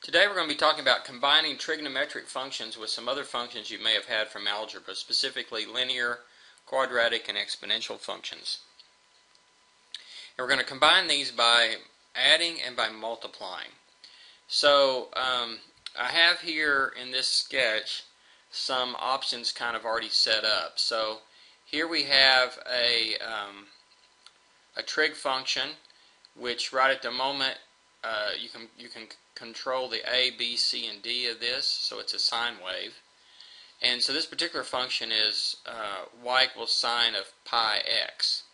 Today we're going to be talking about combining trigonometric functions with some other functions you may have had from algebra, specifically linear, quadratic, and exponential functions. And we're going to combine these by adding and by multiplying. So um, I have here in this sketch some options kind of already set up. So here we have a, um, a trig function which right at the moment uh, you can you can control the a, b, c, and d of this, so it's a sine wave. And so this particular function is uh, y equals sine of pi x.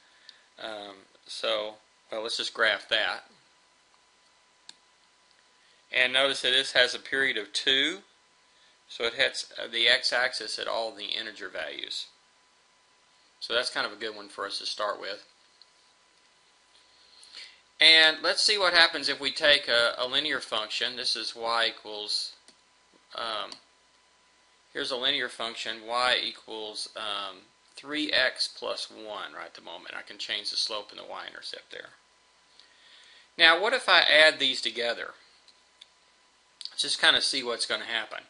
Um, so, well, let's just graph that. And notice that this has a period of 2, so it hits uh, the x-axis at all the integer values. So that's kind of a good one for us to start with. And let's see what happens if we take a, a linear function. This is y equals, um, here's a linear function, y equals um, 3x plus 1 right at the moment. I can change the slope and the y-intercept there. Now, what if I add these together? Let's just kind of see what's going to happen.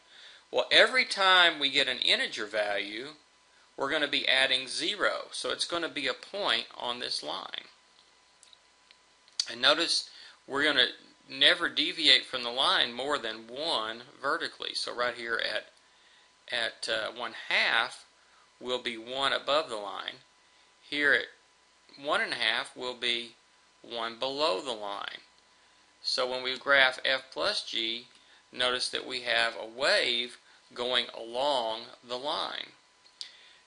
Well, every time we get an integer value, we're going to be adding 0. So it's going to be a point on this line. And notice we're going to never deviate from the line more than 1 vertically. So right here at, at uh, 1 half will be 1 above the line. Here at 1 and a half will be 1 below the line. So when we graph f plus g, notice that we have a wave going along the line.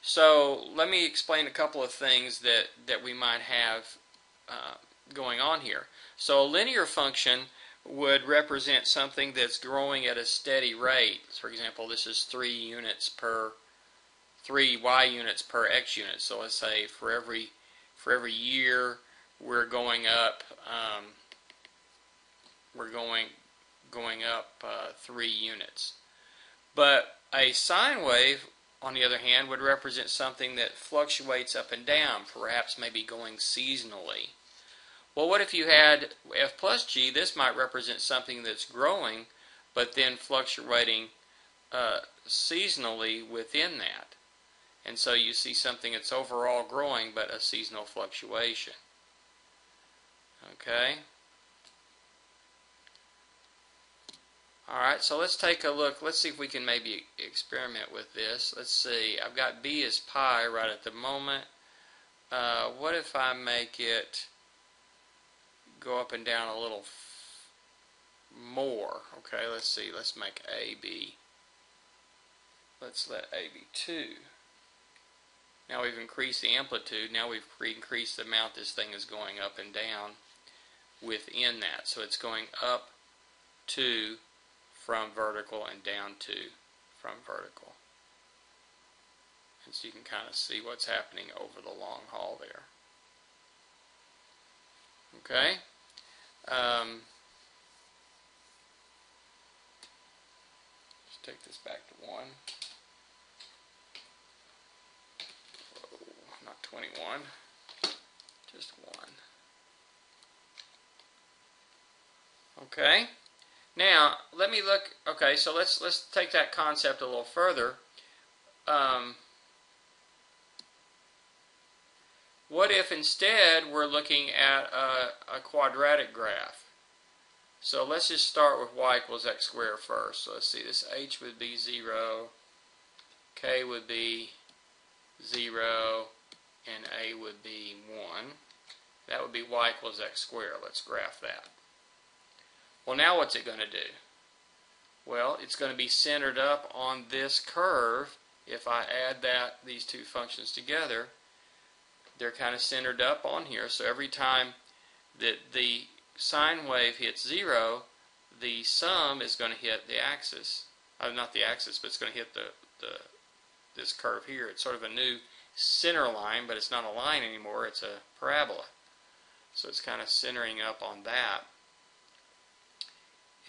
So let me explain a couple of things that, that we might have uh, going on here. So a linear function would represent something that's growing at a steady rate. For example, this is 3 units per 3 y units per x unit. So let's say for every for every year we're going up um, we're going going up uh, 3 units. But a sine wave on the other hand would represent something that fluctuates up and down, perhaps maybe going seasonally. Well, what if you had f plus g? This might represent something that's growing, but then fluctuating uh, seasonally within that. And so you see something that's overall growing, but a seasonal fluctuation. Okay? Alright, so let's take a look. Let's see if we can maybe experiment with this. Let's see. I've got b as pi right at the moment. Uh, what if I make it go up and down a little more. Okay, let's see. Let's make AB. Let's let A be 2. Now we've increased the amplitude. Now we've increased the amount this thing is going up and down within that. So it's going up 2 from vertical and down 2 from vertical. And so you can kind of see what's happening over the long haul there. Okay? Um, let's take this back to 1. Whoa, not 21, just 1. Okay? Now, let me look, okay, so let's, let's take that concept a little further. Um, What if instead we're looking at a, a, quadratic graph? So let's just start with y equals x squared first. So let's see, this h would be 0, k would be 0, and a would be 1. That would be y equals x squared. Let's graph that. Well, now what's it going to do? Well, it's going to be centered up on this curve if I add that these two functions together they're kind of centered up on here. So every time that the sine wave hits zero, the sum is going to hit the axis. Uh, not the axis, but it's going to hit the, the this curve here. It's sort of a new center line, but it's not a line anymore. It's a parabola. So it's kind of centering up on that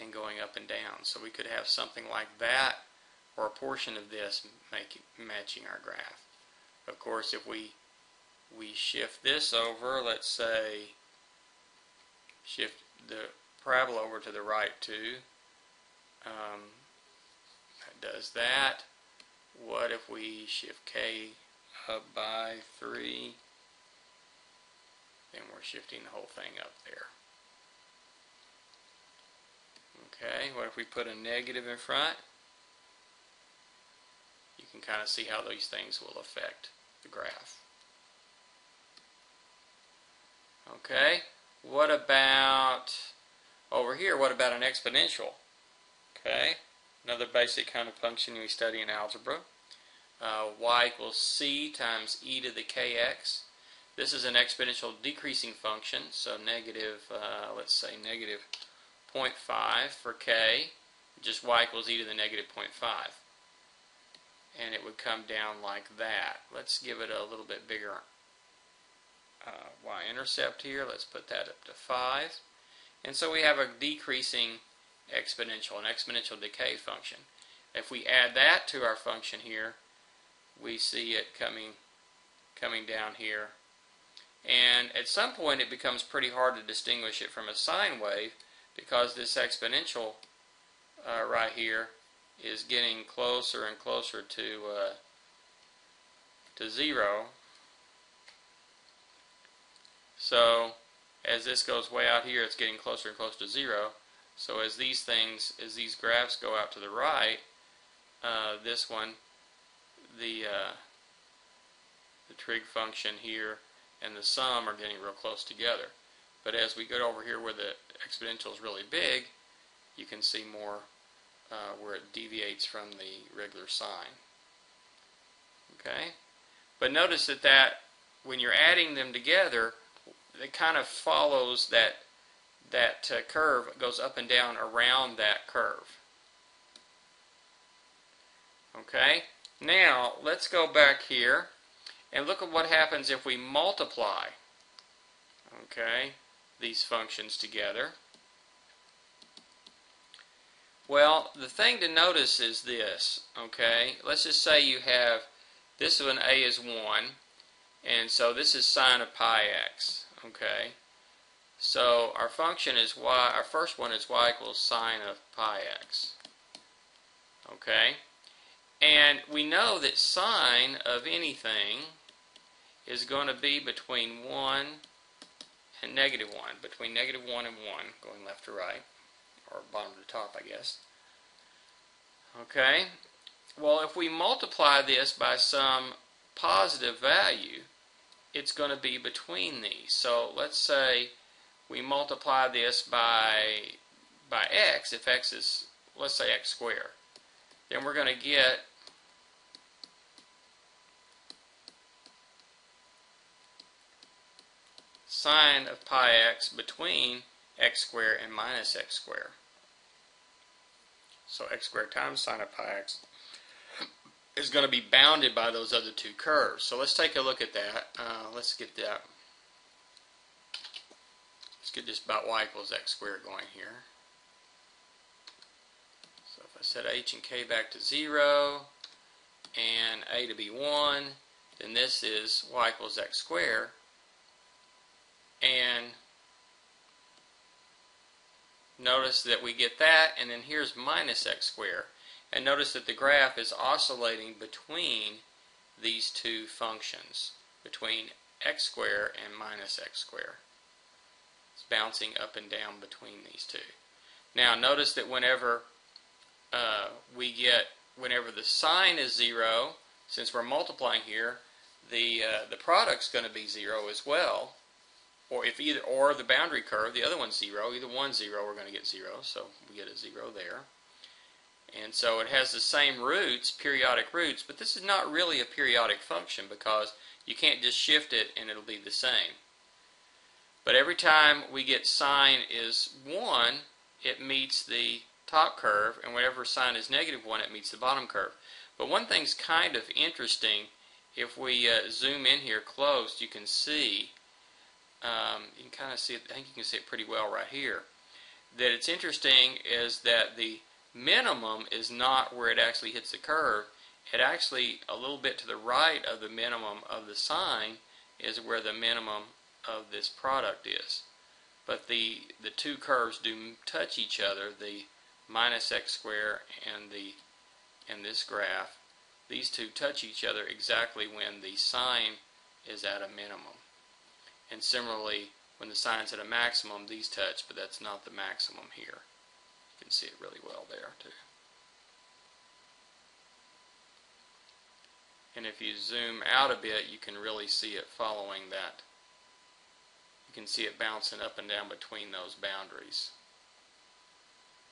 and going up and down. So we could have something like that or a portion of this making, matching our graph. Of course, if we we shift this over, let's say, shift the parabola over to the right too, Um, that does that. What if we shift k up by 3? Then we're shifting the whole thing up there. Okay, what if we put a negative in front? You can kind of see how these things will affect the graph. Okay, what about over here? What about an exponential? Okay, another basic kind of function we study in algebra. Uh, y equals c times e to the kx. This is an exponential decreasing function, so negative, uh, let's say negative 0.5 for k, just y equals e to the negative 0.5. And it would come down like that. Let's give it a little bit bigger uh, y-intercept here. Let's put that up to 5. And so we have a decreasing exponential, an exponential decay function. If we add that to our function here, we see it coming coming down here. And at some point it becomes pretty hard to distinguish it from a sine wave because this exponential uh, right here is getting closer and closer to uh, to zero. So as this goes way out here, it's getting closer and closer to zero. So as these things, as these graphs go out to the right, uh, this one, the uh, the trig function here and the sum are getting real close together. But as we get over here where the exponential is really big, you can see more uh, where it deviates from the regular sine. Okay? But notice that, that when you're adding them together, it kind of follows that that uh, curve goes up and down around that curve. Okay? Now, let's go back here and look at what happens if we multiply. Okay? these functions together? Well, the thing to notice is this, okay? Let's just say you have, this one a is 1, and so this is sine of pi x, okay? So our function is y, our first one is y equals sine of pi x, okay? And we know that sine of anything is going to be between 1 and negative 1, between negative 1 and 1, going left to right, or bottom to top, I guess. Okay, well, if we multiply this by some positive value, it's going to be between these. So let's say we multiply this by by x, if x is, let's say x squared. Then we're going to get sine of pi x between x squared and minus x squared. So x squared times sine of pi x is going to be bounded by those other two curves. So let's take a look at that. Uh, let's get that. Let's get this about y equals x squared going here. So if I set h and k back to 0 and a to be 1, then this is y equals x squared and notice that we get that and then here's minus x squared and notice that the graph is oscillating between these two functions between x squared and minus x squared it's bouncing up and down between these two. Now notice that whenever uh, we get whenever the sine is zero since we're multiplying here the uh, the product's going to be zero as well. Or if either or the boundary curve, the other one's zero, either one zero, we're going to get zero, so we get a zero there. And so it has the same roots, periodic roots, but this is not really a periodic function because you can't just shift it and it'll be the same. But every time we get sine is 1, it meets the top curve, and whenever sine is negative 1, it meets the bottom curve. But one thing's kind of interesting, if we uh, zoom in here close, you can see um, you can kind of see it, I think you can see it pretty well right here, that it's interesting is that the minimum is not where it actually hits the curve. It actually, a little bit to the right of the minimum of the sine is where the minimum of this product is. But the, the two curves do touch each other. The minus x squared and the and this graph, these two touch each other exactly when the sine is at a minimum. And similarly, when the sine's at a maximum, these touch, but that's not the maximum here. You can see it really well there, too. And if you zoom out a bit, you can really see it following that. You can see it bouncing up and down between those boundaries.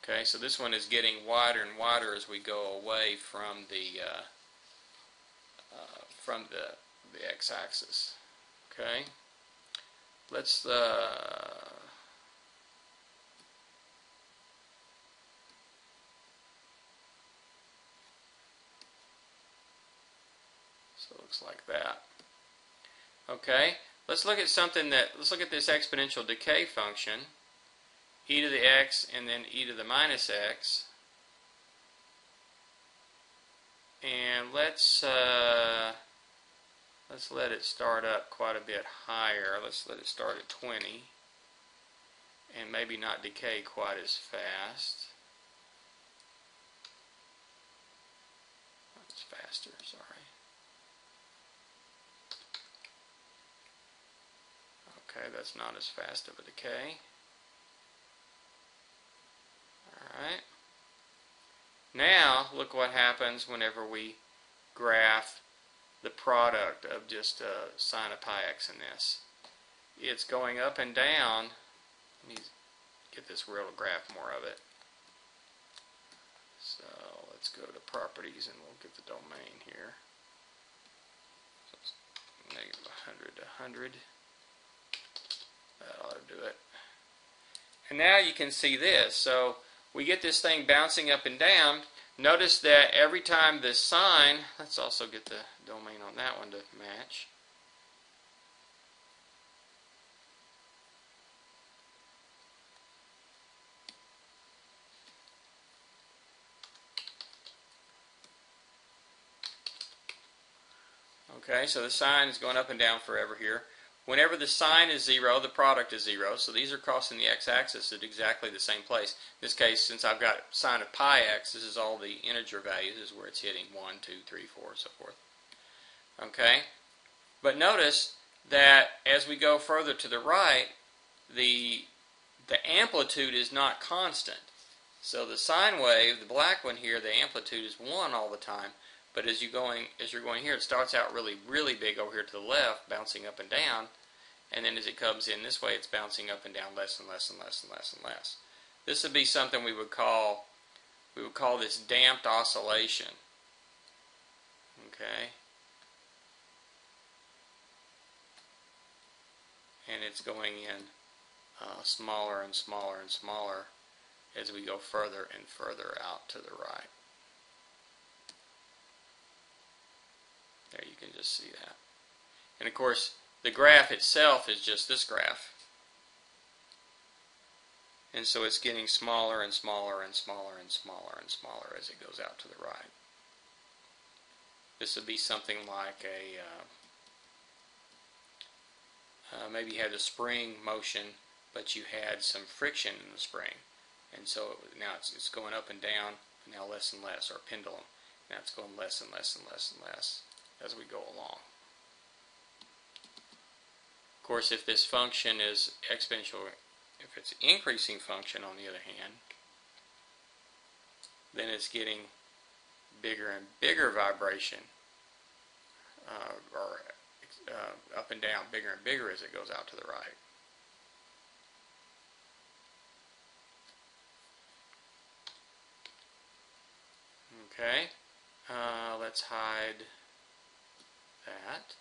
Okay, so this one is getting wider and wider as we go away from the uh, uh, from the the x-axis. Okay, let's uh, so it looks like that. Okay, let's look at something that let's look at this exponential decay function e to the x and then e to the minus x. And let's uh, let's let it start up quite a bit higher. Let's let it start at 20 and maybe not decay quite as fast. It's faster, sorry. Okay, that's not as fast of a decay. Alright. Now, look what happens whenever we graph the product of just uh, sine of pi x and this. It's going up and down. Let me get this real graph more of it. So let's go to properties and we'll get the domain here. So negative 100 to 100. Do it. And now you can see this. So we get this thing bouncing up and down. Notice that every time the sine, let's also get the domain on that one to match. Okay, so the sine is going up and down forever here. Whenever the sine is 0, the product is 0. So these are crossing the x-axis at exactly the same place. In this case, since I've got sine of pi x, this is all the integer values. Is where it's hitting 1, 2, 3, 4, so forth. Okay? But notice that as we go further to the right, the, the amplitude is not constant. So the sine wave, the black one here, the amplitude is 1 all the time. But as you going as you're going here, it starts out really really big over here to the left, bouncing up and down, and then as it comes in this way, it's bouncing up and down less and less and less and less and less. This would be something we would call we would call this damped oscillation. Okay. And it's going in uh, smaller and smaller and smaller as we go further and further out to the right. There you can just see that. And of course, the graph itself is just this graph. And so it's getting smaller and smaller and smaller and smaller and smaller as it goes out to the right. This would be something like a, uh, uh, maybe you had a spring motion, but you had some friction in the spring. And so it, now it's, it's going up and down, now less and less, or pendulum. Now it's going less and less and less and less as we go along. Of course, if this function is exponential, if it's increasing function on the other hand, then it's getting bigger and bigger vibration, uh, or uh, up and down, bigger and bigger as it goes out to the right. Okay, uh, let's hide that.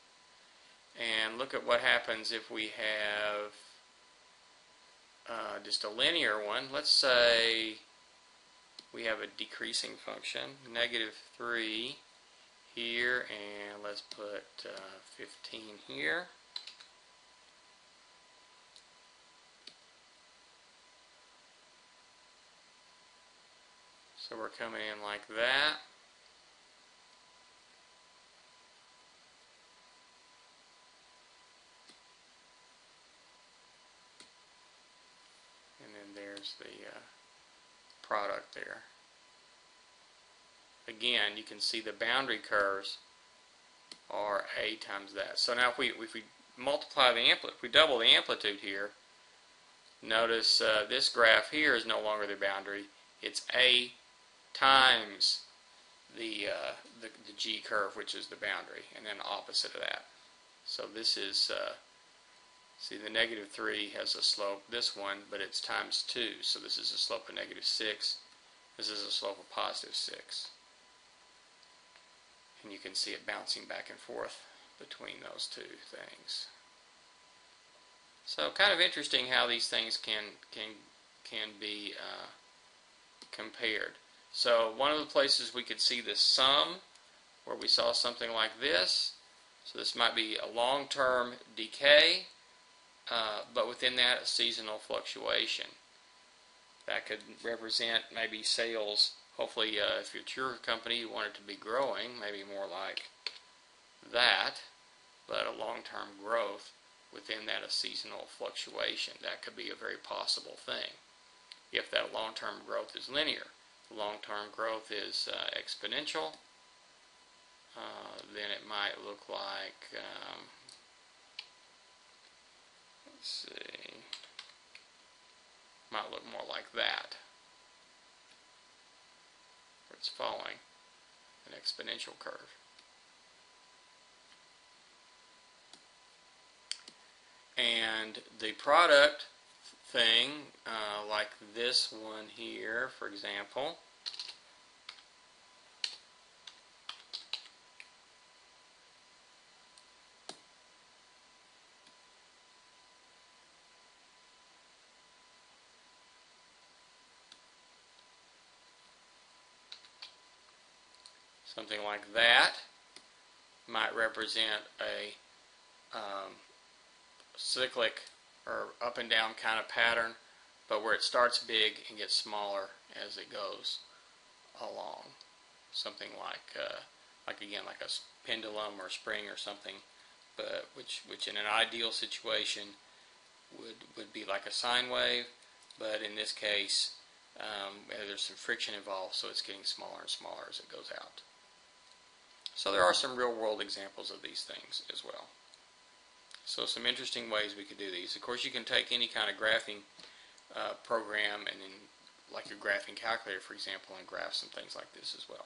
And look at what happens if we have uh, just a linear one. Let's say we have a decreasing function, negative 3 here, and let's put uh, 15 here. So we're coming in like that. There's the uh, product there. Again, you can see the boundary curves are A times that. So now if we, if we multiply the amplitude, if we double the amplitude here, notice uh, this graph here is no longer the boundary. It's A times the, uh, the, the G curve, which is the boundary, and then opposite of that. So this is, uh, see the negative 3 has a slope, this one, but it's times 2. So this is a slope of negative 6. This is a slope of positive 6. And you can see it bouncing back and forth between those two things. So kind of interesting how these things can can can be uh, compared. So one of the places we could see this sum, where we saw something like this. So this might be a long-term decay, uh, but within that seasonal fluctuation. That could represent maybe sales. Hopefully, uh, if it's your company, you want it to be growing, maybe more like that, but a long-term growth within that a seasonal fluctuation. That could be a very possible thing if that long-term growth is linear long-term growth is uh, exponential, uh, then it might look like, um, see, might look more like that. Where it's following an exponential curve. And the product thing, uh, like this one here, for example. Something like that might represent a um, cyclic or up and down kind of pattern, but where it starts big and gets smaller as it goes along. Something like, uh, like again, like a pendulum or spring or something, but which, which in an ideal situation would would be like a sine wave, but in this case, um, there's some friction involved, so it's getting smaller and smaller as it goes out. So there are some real world examples of these things as well. So some interesting ways we could do these. Of course, you can take any kind of graphing uh, program and then, like your graphing calculator, for example, and graph some things like this as well.